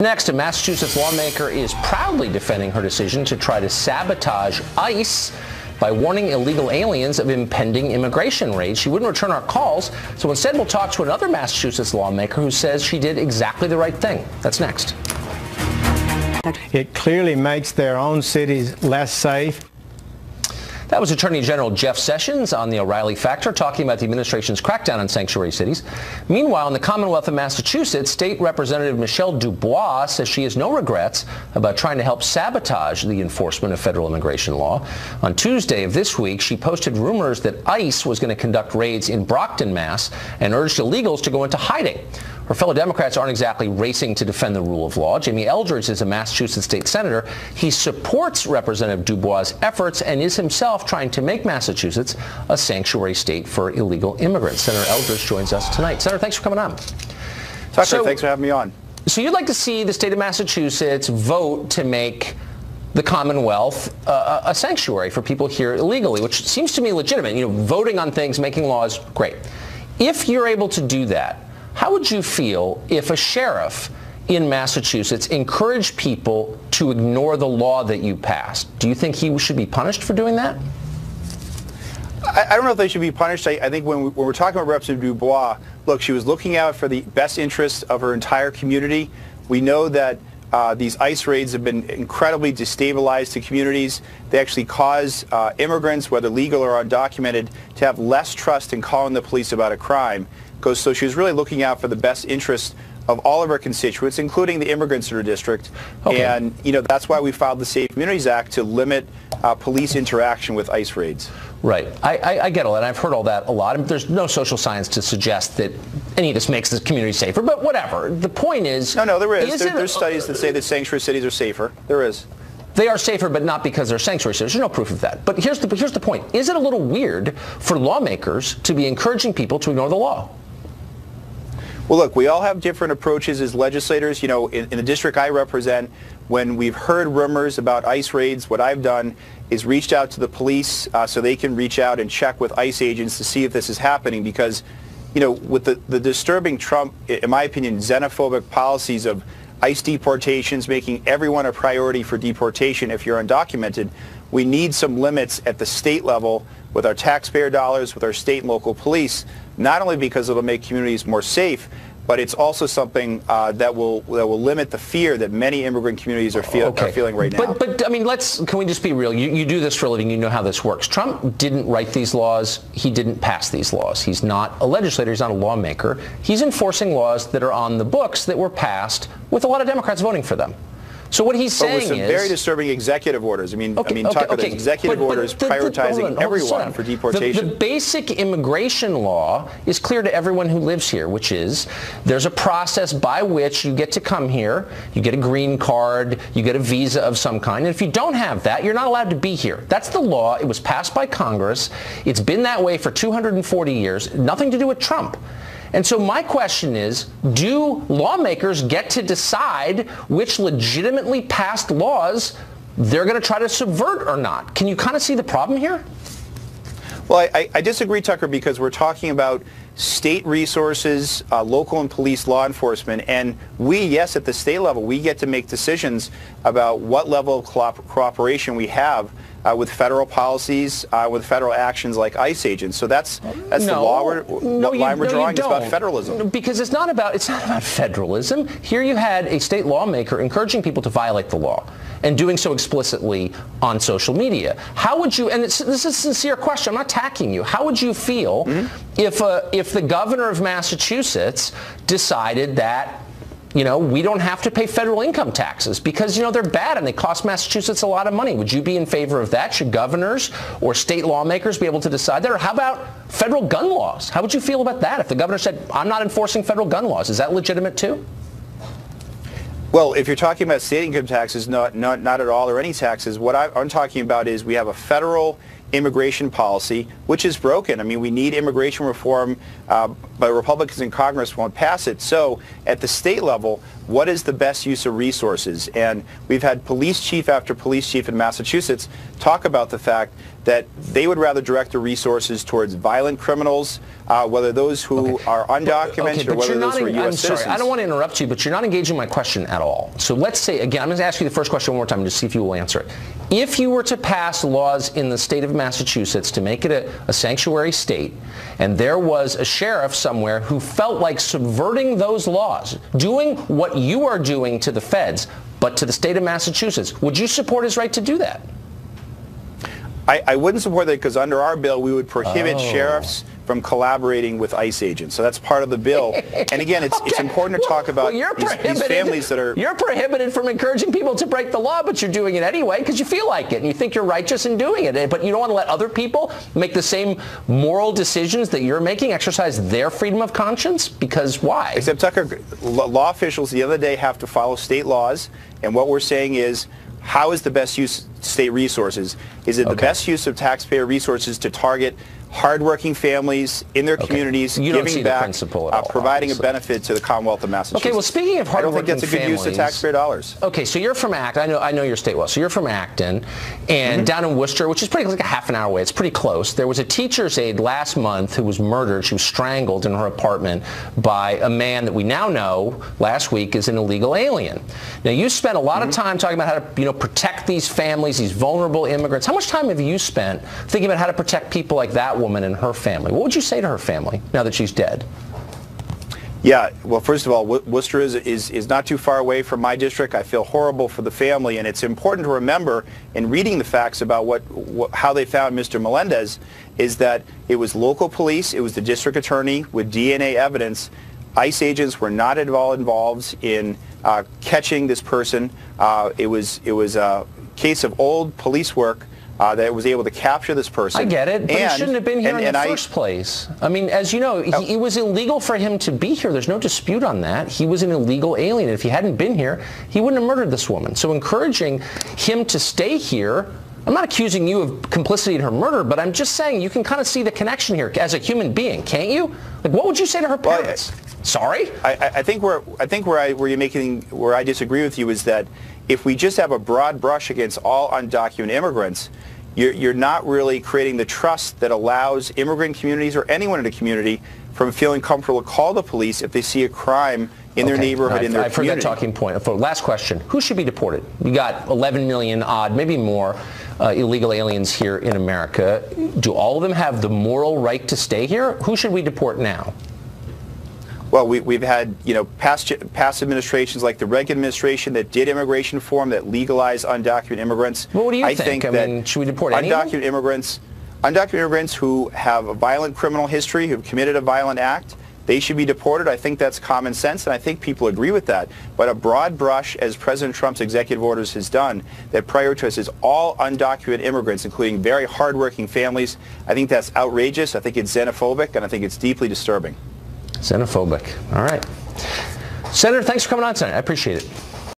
Next, a Massachusetts lawmaker is proudly defending her decision to try to sabotage ICE by warning illegal aliens of impending immigration raids. She wouldn't return our calls, so instead we'll talk to another Massachusetts lawmaker who says she did exactly the right thing. That's next. It clearly makes their own cities less safe. That was Attorney General Jeff Sessions on the O'Reilly Factor talking about the administration's crackdown on sanctuary cities. Meanwhile, in the Commonwealth of Massachusetts, State Representative Michelle Dubois says she has no regrets about trying to help sabotage the enforcement of federal immigration law. On Tuesday of this week, she posted rumors that ICE was going to conduct raids in Brockton, Mass, and urged illegals to go into hiding. Her fellow Democrats aren't exactly racing to defend the rule of law. Jamie Eldridge is a Massachusetts state senator. He supports Representative Dubois' efforts and is himself trying to make Massachusetts a sanctuary state for illegal immigrants. Senator Eldridge joins us tonight. Senator, thanks for coming on. Tucker, so, thanks for having me on. So you'd like to see the state of Massachusetts vote to make the Commonwealth uh, a sanctuary for people here illegally, which seems to me legitimate. You know, voting on things, making laws, great. If you're able to do that, how would you feel if a sheriff in Massachusetts encouraged people to ignore the law that you passed? Do you think he should be punished for doing that? I, don't know if they should be punished. I, I think when, we, when we're talking about Representative Dubois, look, she was looking out for the best interests of her entire community. We know that uh, these ICE raids have been incredibly destabilized to communities. They actually cause uh, immigrants, whether legal or undocumented, to have less trust in calling the police about a crime goes, so she was really looking out for the best interest of all of her constituents, including the immigrants in her district. Okay. And, you know, that's why we filed the Safe Communities Act to limit uh, police interaction with ICE raids. Right. I, I, I, get all that. I've heard all that a lot. There's no social science to suggest that any of this makes the community safer, but whatever. The point is... No, no, there is. is there, there's studies that say that sanctuary cities are safer. There is. They are safer, but not because they're sanctuary cities. There's no proof of that. But here's the, here's the point. Is it a little weird for lawmakers to be encouraging people to ignore the law? Well, look, we all have different approaches as legislators. You know, in, in, the district I represent, when we've heard rumors about ICE raids, what I've done is reached out to the police uh, so they can reach out and check with ICE agents to see if this is happening because, you know, with the, the disturbing Trump, in my opinion, xenophobic policies of ICE deportations, making everyone a priority for deportation if you're undocumented, we need some limits at the state level with our taxpayer dollars, with our state and local police not only because it'll make communities more safe, but it's also something uh, that will that will limit the fear that many immigrant communities are, feel, okay. are feeling right now. But, but I mean, let's can we just be real? You, you do this for a living. You know how this works. Trump didn't write these laws. He didn't pass these laws. He's not a legislator. He's not a lawmaker. He's enforcing laws that are on the books that were passed with a lot of Democrats voting for them. So what he's saying with some is very disturbing executive orders. I mean, okay, I mean, okay, Tucker, okay. executive but, orders prioritizing on, everyone for deportation. The, the, basic immigration law is clear to everyone who lives here, which is there's a process by which you get to come here, you get a green card, you get a visa of some kind, and if you don't have that, you're not allowed to be here. That's the law. It was passed by Congress. It's been that way for 240 years. Nothing to do with Trump. And so my question is, do lawmakers get to decide which legitimately passed laws they're going to try to subvert or not? Can you kind of see the problem here? Well, I, I disagree, Tucker, because we're talking about state resources, uh, local and police law enforcement, and we, yes, at the state level, we get to make decisions about what level of cooperation we have uh, with federal policies, uh, with federal actions like ICE agents. So that's that's no, the law we're, no, you, line we're no, drawing. It's about federalism. Because it's not about it's not about federalism. Here you had a state lawmaker encouraging people to violate the law and doing so explicitly on social media. How would you, and this is a sincere question, I'm not attacking you, how would you feel mm-hmm. if, uh, if the governor of Massachusetts decided that you know, we don't have to pay federal income taxes because, you know, they're bad and they cost Massachusetts a lot of money. Would you be in favor of that? Should governors or state lawmakers be able to decide that? Or how about federal gun laws? How would you feel about that if the governor said, I'm not enforcing federal gun laws? Is that legitimate too? Well, if you're talking about state income taxes, not, not, not at all, or any taxes, what I, am talking about is we have a federal immigration policy, which is broken. I mean, we need immigration reform, uh, but Republicans in Congress won't pass it. So at the state level, what is the best use of resources? And we've had police chief after police chief in Massachusetts talk about the fact that they would rather direct the resources towards violent criminals, uh, whether those who okay. are undocumented okay, or whether those who are U.S. I'm citizens. sorry, I don't want to interrupt you, but you're not engaging my question at all. So let's say, again, I'm going to ask you the first question one more time to see if you will answer it. If you were to pass laws in the state of Massachusetts to make it a, a sanctuary state, and there was a sheriff somewhere who felt like subverting those laws, doing what you are doing to the feds, but to the state of Massachusetts, would you support his right to do that? I, I wouldn't support that because under our bill, we would prohibit oh. sheriffs from collaborating with ICE agents. So that's part of the bill. And again, it's, okay. it's important to talk about well, these, these, families that are... You're prohibited from encouraging people to break the law, but you're doing it anyway because you feel like it and you think you're righteous in doing it. But you don't want to let other people make the same moral decisions that you're making, exercise their freedom of conscience? Because why? Except, Tucker, law officials the other day have to follow state laws. And what we're saying is how is the best use state resources? Is it okay. the best use of taxpayer resources to target hardworking families in their okay. communities, you giving back, all, uh, providing obviously. a benefit to the Commonwealth of Massachusetts. Okay, well, speaking of hardworking families, I don't think that's a good families, use of taxpayer dollars. Okay, so you're from Acton. I know, I know your state well. So you're from Acton, and mm-hmm. down in Worcester, which is pretty like a half an hour away. It's pretty close. There was a teacher's aide last month who was murdered. She was strangled in her apartment by a man that we now know last week is an illegal alien. Now, you spent a lot mm-hmm. of time talking about how to, you know, protect these families, these vulnerable immigrants. How much time have you spent thinking about how to protect people like that woman and her family? What would you say to her family now that she's dead? Yeah, well, first of all, Worcester is, is, is not too far away from my district. I feel horrible for the family, and it's important to remember in reading the facts about what, what, how they found Mr. Melendez is that it was local police, it was the district attorney with DNA evidence. ICE agents were not at all involved in uh, catching this person. Uh, it was it was a case of old police work uh, that was able to capture this person. I get it, but and, he shouldn't have been here and, in the first place. I mean, as you know, he, it was illegal for him to be here. There's no dispute on that. He was an illegal alien. If he hadn't been here, he wouldn't have murdered this woman. So encouraging him to stay here I'm not accusing you of complicity in her murder, but I'm just saying you can kind of see the connection here as a human being, can't you? Like, what would you say to her parents? Well, Sorry? I, I, think where I think where I where you're making where I disagree with you is that if we just have a broad brush against all undocumented immigrants, you're, you're not really creating the trust that allows immigrant communities or anyone in a community from feeling comfortable to call the police if they see a crime in their neighborhood, I've, in their I've community. heard that talking point. Last question. Who should be deported? You got 11 million odd, maybe more, uh, illegal aliens here in America. Do all of them have the moral right to stay here? Who should we deport now? Well, we, have had, you know, past, past administrations like the Reagan administration that did immigration reform, that legalized undocumented immigrants. Well, what do you I think? think I mean, should we deport undocumented immigrants, undocumented immigrants who have a violent criminal history, who've committed a violent act, they should be deported. I think that's common sense, and I think people agree with that. But a broad brush, as President Trump's executive orders has done, that prioritizes all undocumented immigrants, including very hardworking families, I think that's outrageous. I think it's xenophobic, and I think it's deeply disturbing. Xenophobic. All right. Senator, thanks for coming on tonight. I appreciate it.